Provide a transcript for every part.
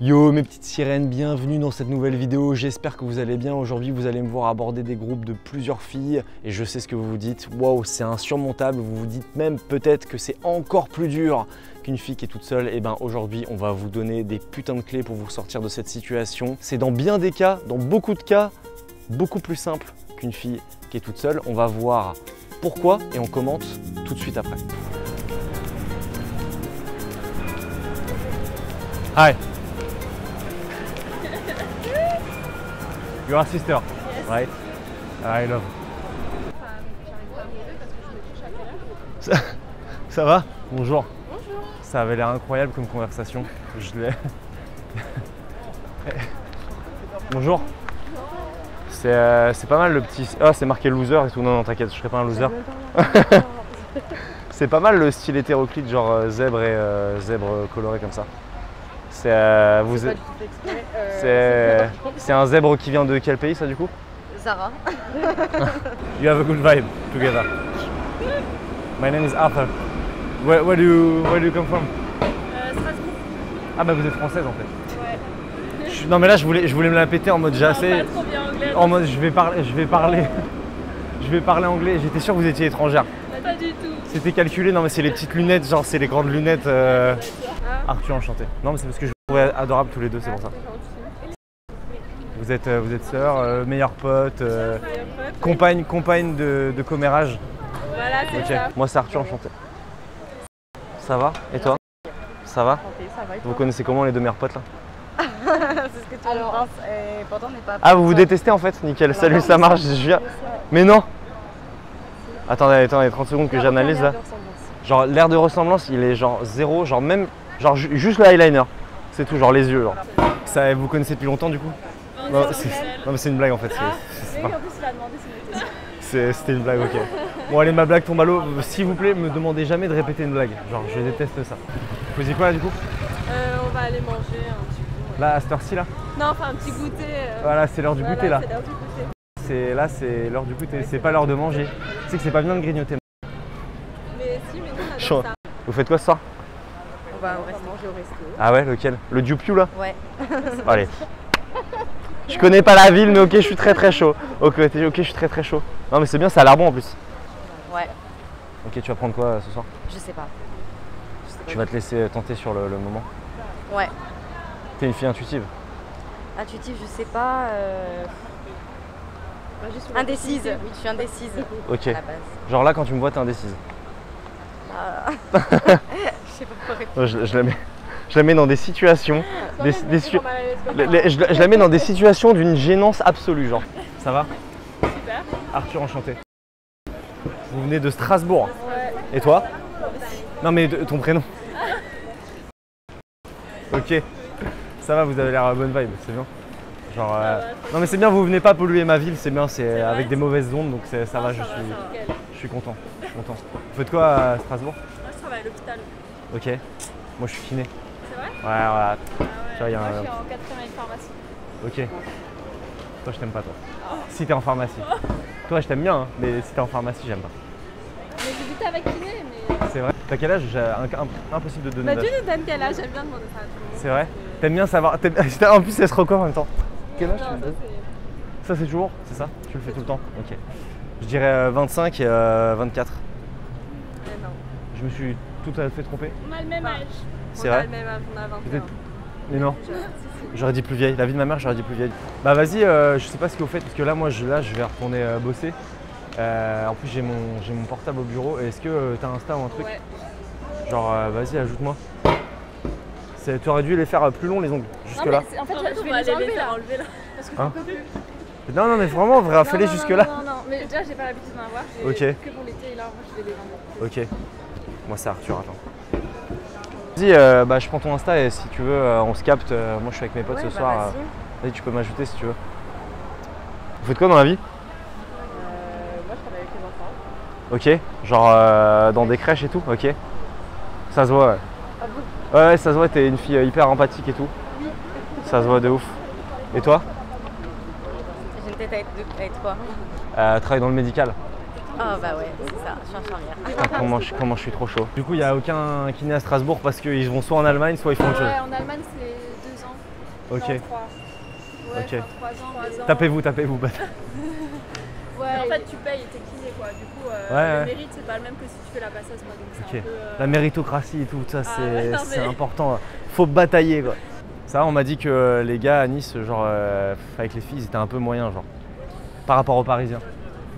Yo mes petites sirènes, bienvenue dans cette nouvelle vidéo, j'espère que vous allez bien. Aujourd'hui vous allez me voir aborder des groupes de plusieurs filles et je sais ce que vous vous dites, waouh c'est insurmontable, vous vous dites même peut-être que c'est encore plus dur qu'une fille qui est toute seule. Et ben aujourd'hui on va vous donner des putains de clés pour vous sortir de cette situation. C'est dans bien des cas, dans beaucoup de cas, beaucoup plus simple qu'une fille qui est toute seule. On va voir pourquoi et on commente tout de suite après. Hi. Your sister, right? I love. Ça, ça va? Bonjour. Bonjour. Ça avait l'air incroyable comme conversation. Je l'ai. Bonjour. C'est euh, pas mal le petit. Ah, c'est marqué loser et tout. Non, non, t'inquiète, je serai pas un loser. C'est pas mal le style hétéroclite, genre euh, zèbre et euh, zèbre coloré comme ça. C'est euh, vous êtes- c'est un zèbre qui vient de quel pays ça du coup Zara. You have a good vibe together. My name is Arthur. Where, where do you where do you come from? Strasbourg. Ah bah vous êtes française en fait. Ouais. Je- non mais là je voulais je voulais me la péter en mode j'ai assez Pas trop bien anglais. en mode je vais parler je vais parler je vais parler anglais. J'étais sûr que vous étiez étrangère. Pas du tout. C'était calculé. Non mais c'est les petites lunettes genre c'est les grandes lunettes. euh. Arthur enchanté. Non mais c'est parce que je vous trouvais adorables tous les deux c'est pour ça. Vous êtes euh, vous êtes sœurs, euh, meilleures potes, euh, compagne compagne de, de commérage. Voilà, c'est Ok, ça. moi c'est Arthur enchanté. Ça va? Et toi? Ça va? Vous connaissez comment les deux meilleurs potes là? C'est ce que tu Alors, penses. Et pourtant, on n'est pas. Ah vous vous détestez en fait? Nickel, salut ça marche, je viens. Mais non Attendez, attendez, 30 secondes que j'analyse là. Genre l'air de ressemblance il est genre zéro, genre même, genre ju- juste le eyeliner. C'est tout, genre les yeux genre. Ça, vous connaissez depuis longtemps du coup non, mais c'est une blague en fait. Oui, pas- en plus, il a demandé C'était une blague, ok. Bon allez, ma blague tombe à l'eau. S'il vous plaît, me demandez jamais de répéter une blague. Genre je déteste ça. Vous faisiez quoi là du coup Euh, on va aller manger un petit peu. Là à cette heure-ci là Non, enfin, un petit goûter. euh, Voilà, c'est l'heure du voilà, goûter là. C'est là, c'est l'heure du goûter. C'est pas l'heure de manger. Tu sais que c'est pas bien de grignoter. Mais si, mais nous, on adore ça. Vous faites quoi ce soir On va au resto. manger au resto. Ah ouais, lequel? Le Diupiu là? Ouais. Allez. Je connais pas la ville, mais ok, je suis très très chaud. Ok, ok, je suis très très chaud. Non, mais c'est bien, ça a l'air bon en plus. Ouais. Ok, tu vas prendre quoi euh, ce soir? Je sais pas. Je sais pas. Tu vas te laisser tenter sur le, le moment. Ouais. T'es une fille intuitive. Intuitif, je sais pas. euh, Indécise. Oui, je suis indécise. Ok. À la base. Genre là, quand tu me vois, t'es indécise. Ah. je sais pas quoi répondre. Je, je la mets, je la mets dans des situations. Des, des Les- les- je, la- je la mets dans des situations d'une gênance absolue, genre. Ça va Super. Arthur, enchanté. Vous venez de Strasbourg. Ouais. Et toi Non mais de- ton prénom. Ok. Ça va, vous avez l'air à bonne vibe, c'est bien. Genre. euh, Non mais c'est bien, vous venez pas polluer ma ville, c'est bien, c'est avec des mauvaises ondes, donc ça va, je suis, je suis content. Je suis content. Vous faites quoi à Strasbourg? Moi, je travaille à l'hôpital. Ok. Moi je suis kiné. C'est vrai? Ouais, voilà. Ah ouais. Tu vois, il y a Moi, un- je suis en quatrième pharmacie. Ok. Toi je t'aime pas toi. Si t'es en pharmacie. Toi je t'aime bien, hein, mais si t'es en pharmacie, j'aime pas. Mais j'hésitais avec kiné, mais. C'est vrai T'as quel âge? J'ai un- Impossible de donner Bah, tu nous donnes quel âge? J'aime bien demander ça à tout le monde. C'est vrai? T'aimes bien savoir. En plus, elle se record en même temps. Quel âge Non, tu me ça, Ça, c'est toujours? C'est ça? Tu le fais tout le temps? Ok. Je dirais euh, 25 et euh, 24. Mais non. Je me suis tout à fait trompé. On a le même âge. C'est on a vrai le même âge, on a 21. Peut-être. Mais non. J'aurais dit plus vieille. La vie de ma mère, j'aurais dit plus vieille. Bah vas-y, euh, je sais pas ce que vous faites parce que là, moi, je, là, je vais retourner euh, bosser. Euh, en plus, j'ai mon, j'ai mon portable au bureau. Est-ce que euh, t'as Insta ou un truc Ouais. Genre, euh, vas-y, ajoute-moi. C'est- Tu aurais dû les faire plus longs les ongles, jusque Non, là. mais c'est- en fait, je vais on les enlever enlever là. Parce que Hein peux plus. Non, non, mais vraiment, vrai, fais-les Non, non, jusque là. Non, non, non, mais déjà, j'ai pas l'habitude d'en avoir. Ok. Que pour l'été, et là, moi, je vais les vendre. Ok. Moi c'est Arthur, attends. Vas-y, euh, bah, je prends ton Insta et si tu veux, euh, on se capte. euh, moi je suis avec mes potes Ouais, ce bah, soir. vas-y. tu peux m'ajouter si tu veux. Vous faites quoi dans la vie? Moi, je travaille avec les enfants. Ok. Genre dans des crèches et tout Ok. Ça se voit, ouais. Ah Ouais, ça se voit, t'es une fille hyper empathique et tout. Ça se voit de ouf. Et toi? J'ai une tête à être, de- à être quoi euh, Travaille dans le médical. Ah bah ouais, c'est ça, je suis infirmière. Putain, comment, je, comment je suis trop chaud. Du coup, il n'y a aucun kiné à Strasbourg parce qu'ils vont soit en Allemagne, soit ils font autre chose. Ouais, en Allemagne, c'est deux ans. Ok. Non, trois. Ouais, Ok. enfin, trois ans. Trois ans. Tapez-vous, tapez-vous. Ouais, en fait, tu payes tes kinés, quoi. Du coup, euh, Ouais, le ouais. mérite, c'est pas le même que si tu fais la passeuse, quoi. Donc, un peu. euh, La méritocratie et tout, ça c'est Ah c'est mais- important. Faut batailler quoi. Ça, on m'a dit que les gars à Nice, genre euh, avec les filles, ils étaient un peu moyens, genre, par rapport aux Parisiens.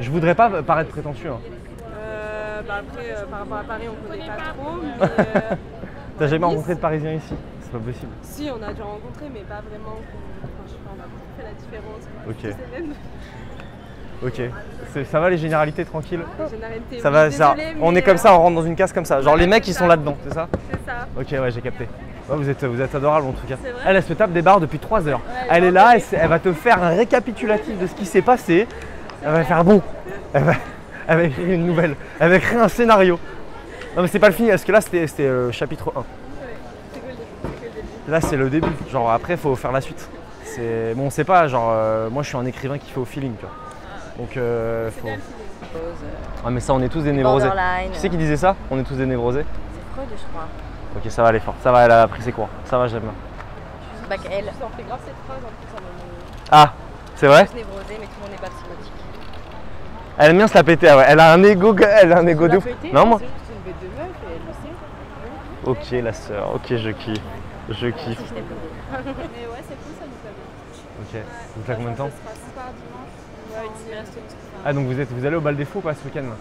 Je voudrais pas paraître prétentieux. hein. Euh, bah après, euh, par rapport à Paris, on connaît pas trop. Mais euh, T'as jamais Nice rencontré de Parisiens ici? C'est pas possible. si, on a déjà rencontré, mais pas vraiment. qu'on- Enfin, je sais pas, on a beaucoup fait la différence. Ok. C'est même Ok. C'est- Ça va les généralités tranquilles? La généralité. Ça Oui, va, ça. désolée, On mais, est comme euh, ça, on rentre dans une case comme ça. Genre les mecs ils sont là-dedans, c'est ça? C'est ça. Ok, ouais, j'ai capté. Ouais, vous, êtes, vous êtes adorable en tout cas. C'est vrai Elle, elle se tape des barres depuis 3 heures. Ouais, elle est là, va elle, s- elle va te faire un récapitulatif de ce qui s'est passé. Elle va faire bon. Elle va, elle va écrire une nouvelle. Elle va écrire un scénario. Non mais c'est pas le fini, parce que là c'était c'était, euh, chapitre 1. C'est que le début, c'est que le début. Là c'est le début. Genre après faut faire la suite. C'est bon, on sait pas. Genre euh, moi je suis un écrivain qui fait au feeling, tu vois. Donc euh, faut. le feeling. Ah mais ça on est tous des névrosés. Tu sais qui disait ça? On est tous des névrosés. C'est Freud, je crois. Ok, ça va, elle est forte. Ça va, elle a pris ses cours. Ça va, j'aime bien. Bac L. Ça en fait grave cette phrase, en plus, ça me. Ah, c'est vrai? Tous névrosés, mais tout le monde n'est pas psychotique. Elle aime bien se la péter, ah ouais. Elle a un ego, elle a un ego de ouf. Non, moi. C'est juste une bête de meuf et elle le sait. Ok, la sœur. Ok, je kiffe. Je kiffe. Si je n'ai pas Mais ouais, c'est cool, ça nous plaît bien. Ok. Donc là, combien de temps Ah, donc vous, êtes, vous allez au bal des fous ou pas ce week-end là?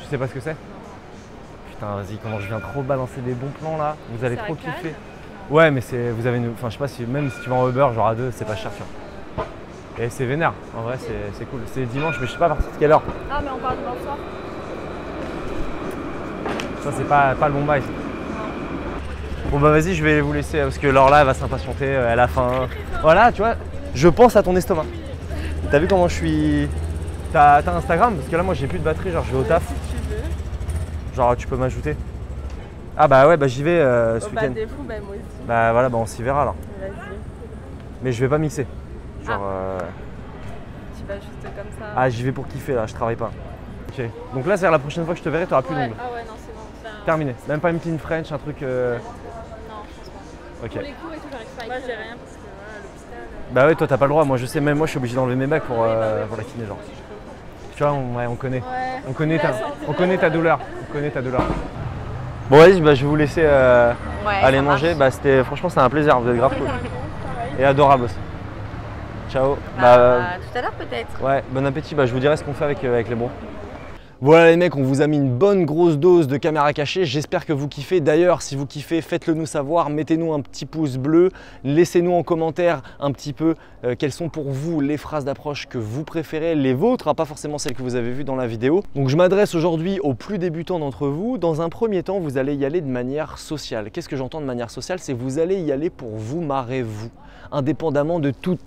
Tu sais pas ce que c'est? Putain, vas-y, comment je viens trop balancer des bons plans là? Vous allez trop kiffer. Ouais, mais c'est, vous avez une. Enfin, je sais pas si même si tu vas en Uber, genre à deux, c'est pas cher, tu vois. Et c'est vénère. En vrai, c'est, cool. C'est dimanche, mais je sais pas à partir de quelle heure. Ah, mais on parle dimanche soir. Ça, c'est pas, pas le bon bail. Bon, bah vas-y, je vais vous laisser parce que Laure là, elle va s'impatienter, euh, elle a faim. Voilà, tu vois, je pense à ton estomac. T'as vu comment je suis. T'as, Instagram? Parce que là, moi, j'ai plus de batterie, genre, je vais au taf. Si tu veux. Genre, tu peux m'ajouter Ah, bah ouais, bah j'y vais euh, ce Au bas week-end. bah. Bah voilà, bah on s'y verra alors. Mais je vais pas mixer. Genre, Ah. euh, Tu vas juste comme ça. ah, j'y vais pour kiffer là, je travaille pas. Ok. Donc là, c'est la prochaine fois que je te verrai, t'auras plus Ouais. d'ongles. Ah ouais, non, c'est bon. Enfin, Terminé. Même pas une petite French, un truc. euh, Non, je pense pas. Ok. Pour les cours et tout, j'arrive pas à Moi, j'ai rien parce que voilà, l'hôpital. euh, Bah ouais, toi t'as pas le droit. Moi je sais, même moi je suis obligé d'enlever mes bacs pour, euh, pour la kiné, genre. Tu vois, on, ouais, on connaît. Ouais. On connaît, ta, Ouais, on connaît ta douleur. On connaît ta douleur. Bon, vas-y, bah, je vais vous laisser euh, Ouais, aller manger. marche. Bah, c'était, franchement, c'est un plaisir. Vous êtes grave cool. Et adorable aussi. Ciao. Bah, Bah, tout à l'heure peut-être. Ouais, bon appétit. Bah, je vous dirai ce qu'on fait avec, euh, avec les bros. Voilà les mecs, on vous a mis une bonne grosse dose de caméra cachée. J'espère que vous kiffez. D'ailleurs, si vous kiffez, faites-le nous savoir. Mettez-nous un petit pouce bleu. Laissez-nous en commentaire un petit peu euh, quelles sont pour vous les phrases d'approche que vous préférez, les vôtres, hein, pas forcément celles que vous avez vues dans la vidéo. Donc je m'adresse aujourd'hui aux plus débutants d'entre vous. Dans un premier temps, vous allez y aller de manière sociale. Qu'est-ce que j'entends de manière sociale? C'est vous allez y aller pour vous marrer vous, indépendamment de toute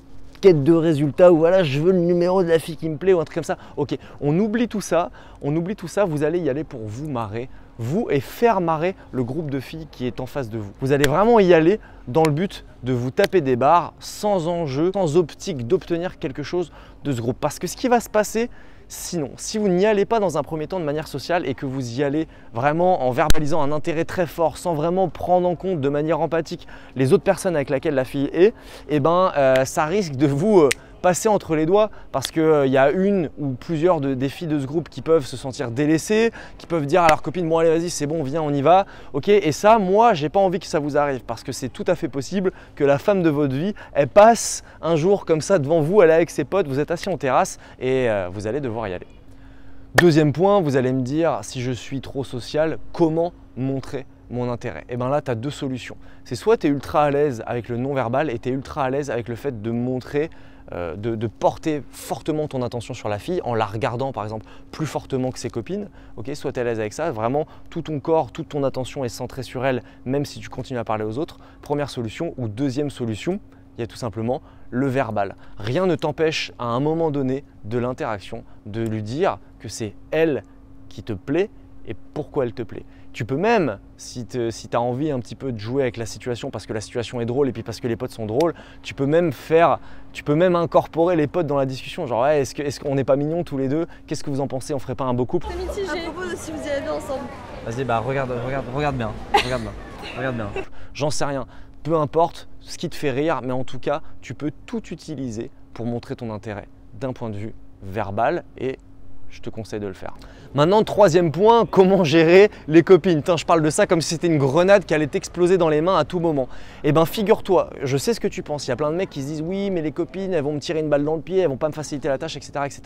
quête de résultats ou voilà je veux le numéro de la fille qui me plaît ou un truc comme ça. Ok, on oublie tout ça, on oublie tout ça, vous allez y aller pour vous marrer, vous et faire marrer le groupe de filles qui est en face de vous. Vous allez vraiment y aller dans le but de vous taper des barres sans enjeu, sans optique d'obtenir quelque chose de ce groupe. Parce que ce qui va se passer, Sinon, si vous n'y allez pas dans un premier temps de manière sociale et que vous y allez vraiment en verbalisant un intérêt très fort, sans vraiment prendre en compte de manière empathique les autres personnes avec lesquelles la fille est, eh ben, euh, ça risque de vous euh, passer entre les doigts parce qu'il y a une ou plusieurs de- des filles de ce groupe qui peuvent se sentir délaissées, qui peuvent dire à leur copine bon allez vas-y c'est bon viens on y va, ok et ça moi j'ai pas envie que ça vous arrive parce que c'est tout à fait possible que la femme de votre vie elle passe un jour comme ça devant vous, elle est avec ses potes, vous êtes assis en terrasse et euh, vous allez devoir y aller. Deuxième point, vous allez me dire si je suis trop social, comment montrer mon intérêt? Et bien là, tu as deux solutions. C'est soit tu es ultra à l'aise avec le non-verbal et tu es ultra à l'aise avec le fait de montrer, euh, de, porter fortement ton attention sur la fille en la regardant par exemple plus fortement que ses copines. Soit tu es à l'aise avec ça, vraiment tout ton corps, toute ton attention est centrée sur elle, même si tu continues à parler aux autres. Première solution. Ou deuxième solution, il y a tout simplement le verbal. Rien ne t'empêche à un moment donné de l'interaction de lui dire que c'est elle qui te plaît et pourquoi elle te plaît. Tu peux même, si tu as envie un petit peu de jouer avec la situation parce que la situation est drôle et puis parce que les potes sont drôles, tu peux même faire, tu peux même incorporer les potes dans la discussion. Genre, ouais, est-ce qu'on n'est pas mignons tous les deux? Qu'est-ce que vous en pensez? On ferait pas un beau couple? C'est mitigé. À propos de si vous y allez ensemble. Vas-y, bah regarde, regarde, regarde bien, regarde bien, regarde bien. J'en sais rien. Peu importe ce qui te fait rire, mais en tout cas, tu peux tout utiliser pour montrer ton intérêt d'un point de vue verbal et je te conseille de le faire. Maintenant, troisième point, comment gérer les copines je parle de ça comme si c'était une grenade qui allait t'exploser dans les mains à tout moment. Eh bien, figure-toi, je sais ce que tu penses. Il y a plein de mecs qui se disent oui, mais les copines, elles vont me tirer une balle dans le pied, elles vont pas me faciliter la tâche, etc. etc.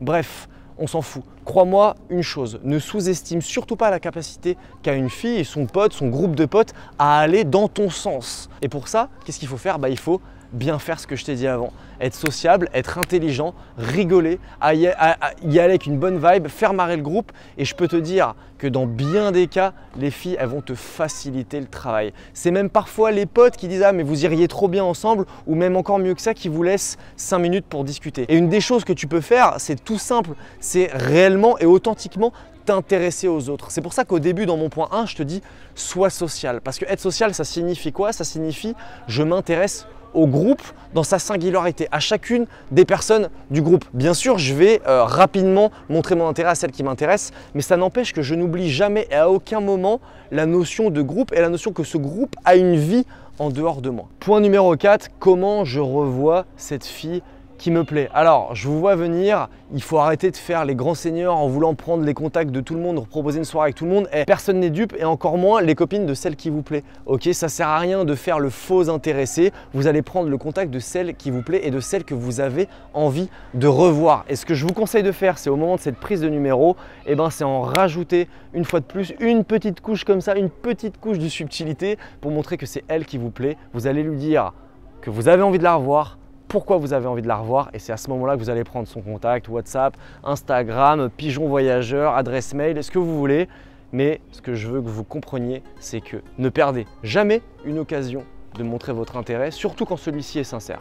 Bref, on s'en fout. Crois-moi une chose, ne sous-estime surtout pas la capacité qu'a une fille et son pote, son groupe de potes à aller dans ton sens. Et pour ça, qu'est-ce qu'il faut faire? Bah, Il faut bien faire ce que je t'ai dit avant. Être sociable, être intelligent, rigoler, y, aller avec une bonne vibe, faire marrer le groupe. Et je peux te dire que dans bien des cas, les filles, elles vont te faciliter le travail. C'est même parfois les potes qui disent Ah, mais vous iriez trop bien ensemble, ou même encore mieux que ça, qui vous laissent 5 minutes pour discuter. Et une des choses que tu peux faire, c'est tout simple, c'est réellement et authentiquement t'intéresser aux autres. C'est pour ça qu'au début, dans mon point 1, je te dis sois social. Parce que être social, ça signifie quoi? Ça signifie je m'intéresse au groupe dans sa singularité, à chacune des personnes du groupe. Bien sûr, je vais euh, rapidement montrer mon intérêt à celle qui m'intéresse, mais ça n'empêche que je n'oublie jamais et à aucun moment la notion de groupe et la notion que ce groupe a une vie en dehors de moi. Point numéro 4, comment je revois cette fille qui me plaît. Alors, je vous vois venir, il faut arrêter de faire les grands seigneurs en voulant prendre les contacts de tout le monde, proposer une soirée avec tout le monde. Et personne n'est dupe et encore moins les copines de celle qui vous plaît. Ok, ça sert à rien de faire le faux intéressé. Vous allez prendre le contact de celle qui vous plaît et de celle que vous avez envie de revoir. Et ce que je vous conseille de faire, c'est au moment de cette prise de numéro, eh ben, c'est en rajouter une fois de plus une petite couche comme ça, une petite couche de subtilité pour montrer que c'est elle qui vous plaît. Vous allez lui dire que vous avez envie de la revoir, pourquoi vous avez envie de la revoir et c'est à ce moment-là que vous allez prendre son contact, WhatsApp, Instagram, pigeon voyageur, adresse mail, ce que vous voulez. Mais ce que je veux que vous compreniez, c'est que ne perdez jamais une occasion de montrer votre intérêt, surtout quand celui-ci est sincère.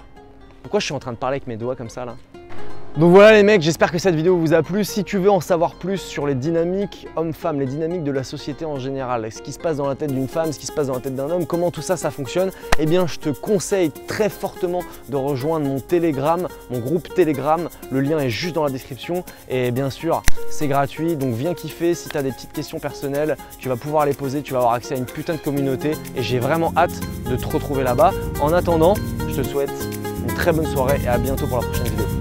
Pourquoi je suis en train de parler avec mes doigts comme ça là? Donc voilà les mecs, j'espère que cette vidéo vous a plu. Si tu veux en savoir plus sur les dynamiques hommes-femmes, les dynamiques de la société en général, ce qui se passe dans la tête d'une femme, ce qui se passe dans la tête d'un homme, comment tout ça ça fonctionne, eh bien je te conseille très fortement de rejoindre mon Telegram, mon groupe Telegram. Le lien est juste dans la description et bien sûr c'est gratuit. Donc viens kiffer. Si tu as des petites questions personnelles, tu vas pouvoir les poser, tu vas avoir accès à une putain de communauté et j'ai vraiment hâte de te retrouver là-bas. En attendant, je te souhaite une très bonne soirée et à bientôt pour la prochaine vidéo.